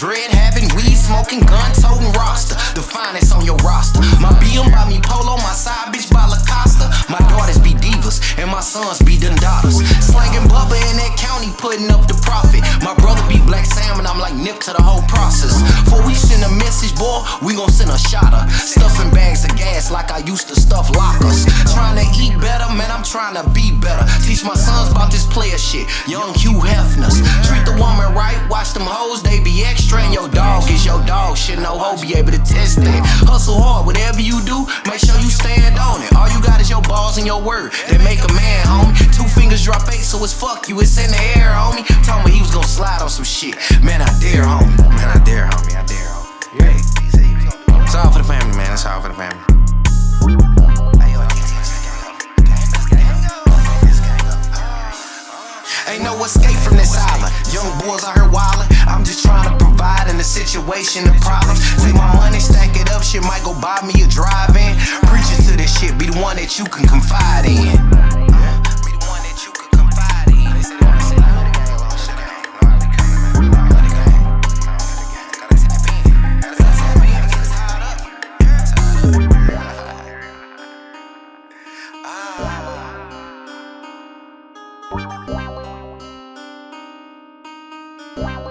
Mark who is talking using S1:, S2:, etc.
S1: dread having, weed smoking, gun toting roster. The finest on your roster. My BM by me polo, my side bitch by Lacosta. My daughters be divas, and my sons be daughters. Slanging Bubba in that county, putting up the profit. My brother be Blacc Sam, and I'm like nip to the whole process. Before we send a message, boy, we gon' send a shotter. Stuffing bags of gas like I used to stuff lockers. Trying to eat better, man, I'm trying to be better. Teach my sons about this player shit. Young Hugh Hefners. Treat the woman dog shit, no hoe be able to test that. Hustle hard, whatever you do, make sure you stand on it. All you got is your balls and your word. They make a man, homie. Two fingers drop eight, so it's fuck you, it's in the air, homie. Told me he was gonna slide on some shit. Man, I dare, homie. Man, I dare, homie. I dare, homie. Hey, it's all for the family, man. It's all for the family. Ain't no escape from this island. Young boys out situation the problems. Take my money, stack it up, shit might go buy me a drive-in. Preacher to this shit, be the one that you can confide in. Wow.